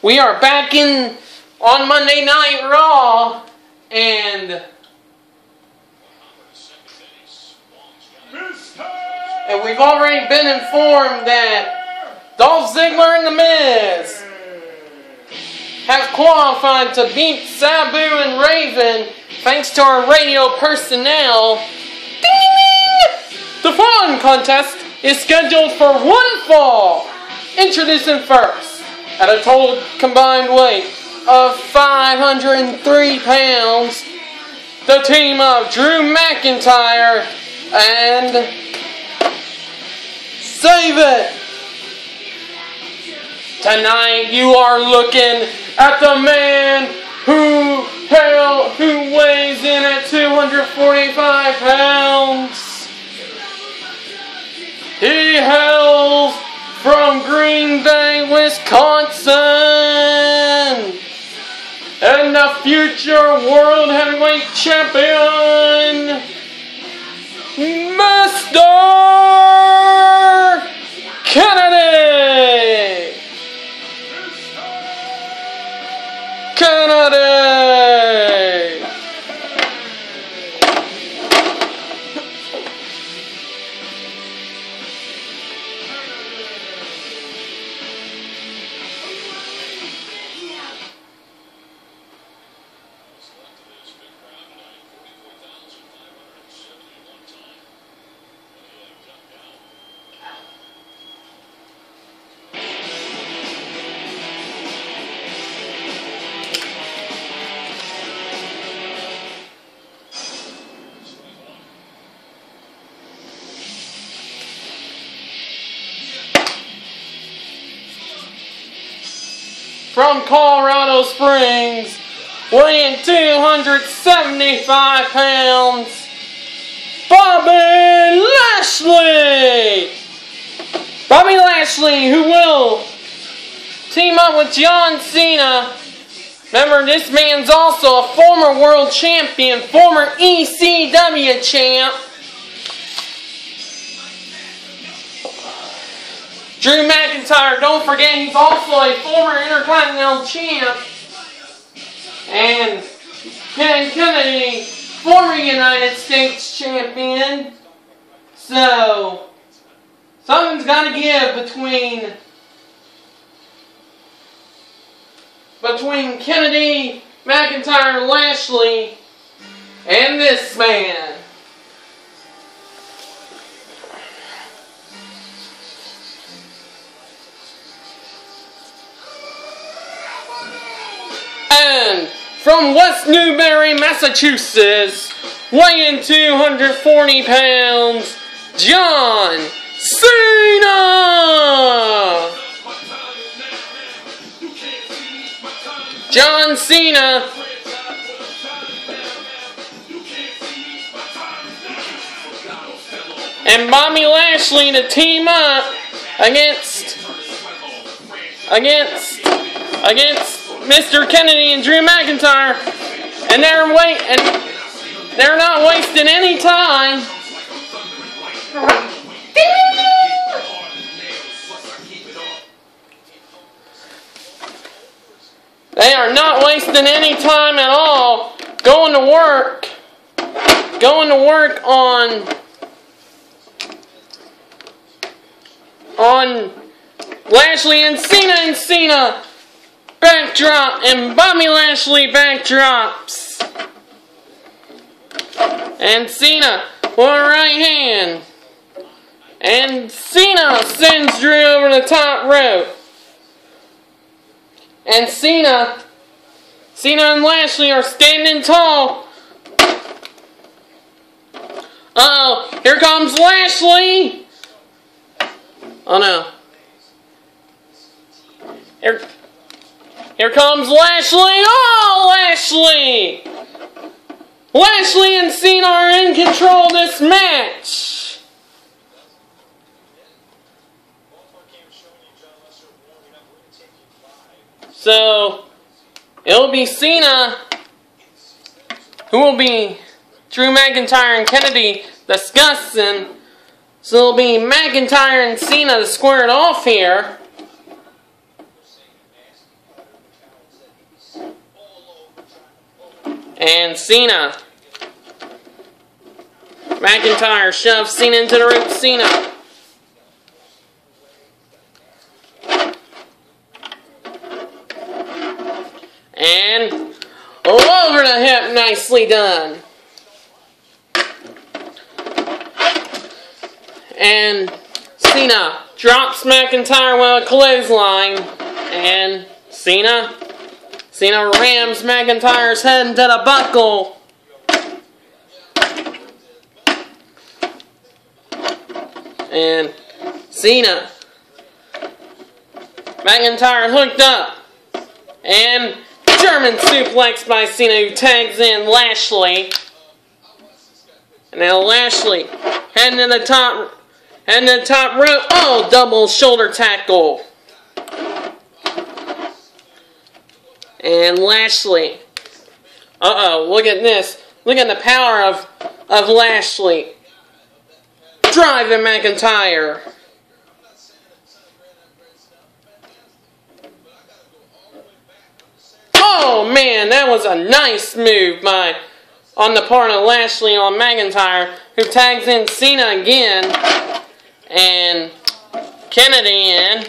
We are back in on Monday Night Raw, and and we've already been informed that Dolph Ziggler and The Miz have qualified to beat Sabu and Raven thanks to our radio personnel. Ding. The following contest is scheduled for one fall. Introducing first, at a total combined weight of 503 pounds, the team of Drew McIntyre and Save It. Tonight you are looking at the man who hell who weighs in at 245 pounds. He hails from Green Bay, Wisconsin, future world heavyweight champion, Mr. From Colorado Springs, weighing 275 pounds, Bobby Lashley! Bobby Lashley, who will team up with John Cena. Remember, this man's also a former world champion, former ECW champ. Drew McIntyre, don't forget, he's also a former Intercontinental champ. And Ken Kennedy, former United States champion. So, something's got to give between between Kennedy, McIntyre, Lashley, and this man. From West Newbury, Massachusetts, weighing 240 pounds, John Cena! John Cena and Bobby Lashley to team up against against against Mr. Kennedy and Drew McIntyre, and they're wait and they're not wasting any time. They are not wasting any time at all going to work. Going to work on on Lashley and Cena and Cena backdrop and Bobby Lashley backdrops. And Cena with a right hand. And Cena sends Drew over the top rope. And Cena, Cena and Lashley are standing tall. Uh oh, here comes Lashley. Oh no. Here, here comes Lashley. Oh, Lashley! Lashley and Cena are in control of this match. So, it'll be Cena who will be Drew McIntyre and Kennedy discussing. So it'll be McIntyre and Cena to square it off here. And Cena. McIntyre shoves Cena into the ring. Cena. And over the hip, nicely done. And Cena drops McIntyre with a clothesline. And Cena, Cena rams McIntyre's head into the buckle. And Cena, McIntyre hooked up. And German suplex by Cena who tags in Lashley. And now Lashley heading to the top heading to the top rope. Oh, double shoulder tackle. And Lashley. Uh-oh, look at this. Look at the power of, of Lashley. Driving McIntyre. Oh man, that was a nice move by on the part of Lashley on McIntyre, who tags in Cena again and Kennedy in.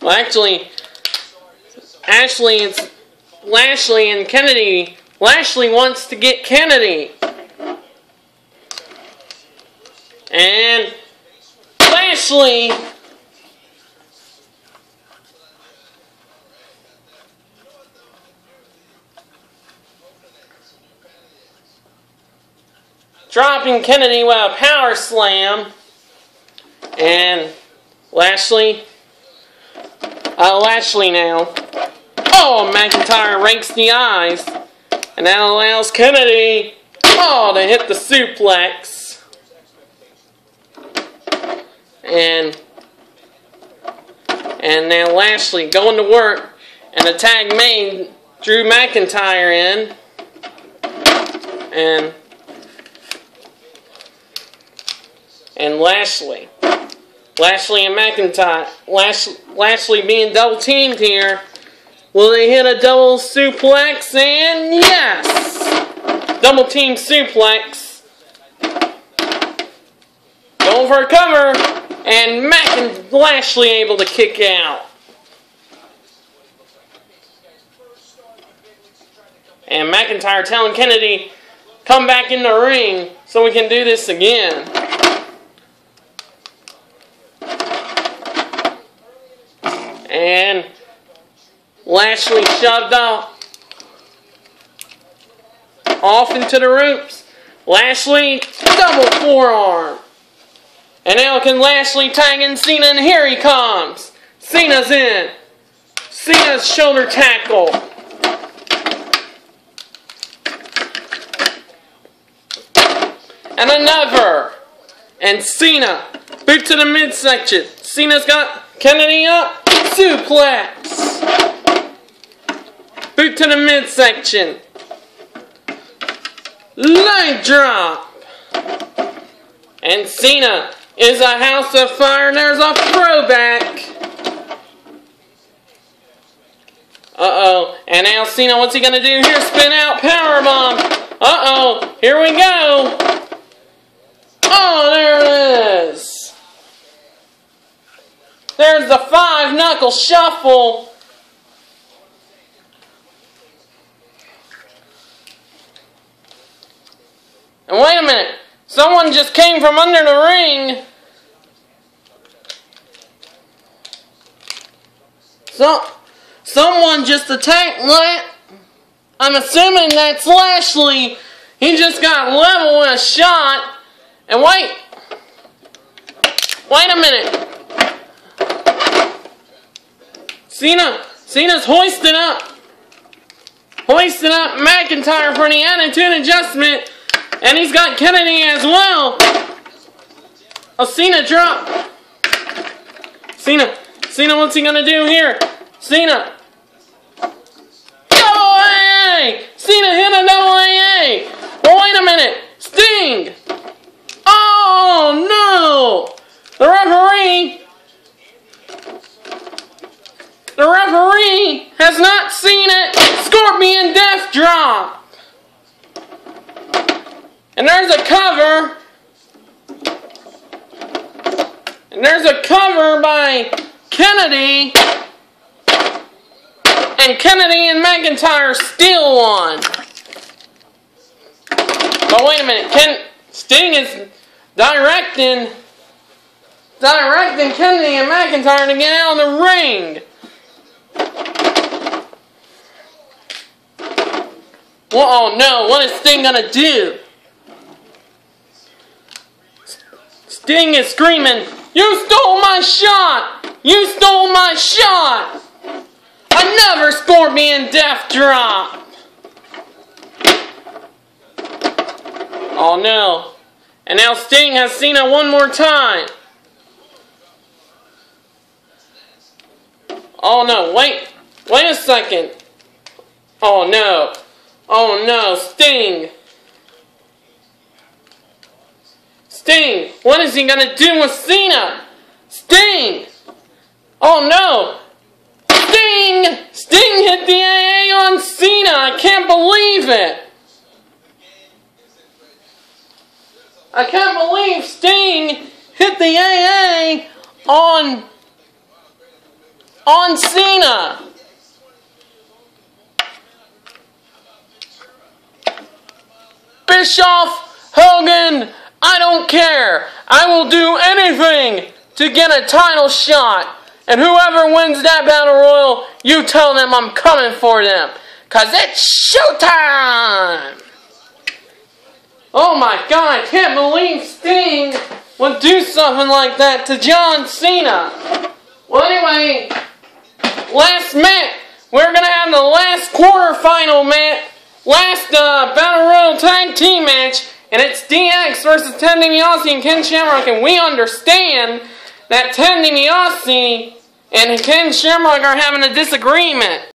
Well, actually, Ashley it's Lashley and Kennedy. Lashley wants to get Kennedy. And Lashley dropping Kennedy with a power slam. And Lashley, uh, Lashley now. Oh, McIntyre ranks the eyes. And that allows Kennedy, oh, to hit the suplex. And, and now Lashley going to work. And the tag made Drew McIntyre in. And and Lashley. Lashley and McIntyre. Lash, Lashley being double teamed here. Will they hit a double suplex? And yes! Double team suplex. Going for a cover. And Mac and Lashley able to kick out. And McIntyre telling Kennedy, come back in the ring so we can do this again. And Lashley shoved off. Off into the ropes. Lashley, double forearm. And now can Lashley tag in Cena, and here he comes. Cena's in. Cena's shoulder tackle. And another. And Cena, boot to the midsection. Cena's got Kennedy up, suplex. Boot to the midsection. Leg drop. And Cena is a house of fire, and there's a throwback. Uh-oh. And now Cena, what's he going to do here? Spin out power bomb. Uh-oh. Here we go. Oh, there it is. There's the five knuckle shuffle. And wait a minute. Someone just came from under the ring. So, someone just attacked La I'm assuming that's Lashley. He just got level with a shot. And wait. Wait a minute. Cena, Cena's hoisting up. Hoisting up McIntyre for the attitude adjustment. And he's got Kennedy as well. Oh, Cena drop. Cena, Cena, what's he gonna do here? Cena. Double AA! Cena hit a double AA! Well, wait a minute. Sting! Oh, no! The referee the referee has not seen it. Scorpion death drop. And there's a cover. And there's a cover by Kennedy. And Kennedy and McIntyre steal one. But wait a minute, Ken Sting is directing directing Kennedy and McIntyre to get out of the ring. Well, oh no, what is Sting gonna do? Sting is screaming, You stole my shot! You stole my shot! Another Scorpion Death Drop! Oh no. And now Sting has Cena one more time. Oh no, wait. Wait a second. Oh no. Oh no, Sting. Sting, what is he gonna do with Cena? Sting! Oh no! Sting! Sting hit the AA on Cena! I can't believe it! I can't believe Sting hit the AA on on Cena. Bischoff, Hogan, I don't care. I will do anything to get a title shot. And whoever wins that battle royal, you tell them I'm coming for them. Cause it's showtime! Oh my god, I can't believe Sting would do something like that to John Cena. Well anyway, last match. We're gonna have the last quarterfinal match, last uh, Battle Royal Tag Team match, and it's DX versus Ted DiBiase and Ken Shamrock, and we understand that Ted DiBiase and Ken Shamrock are having a disagreement.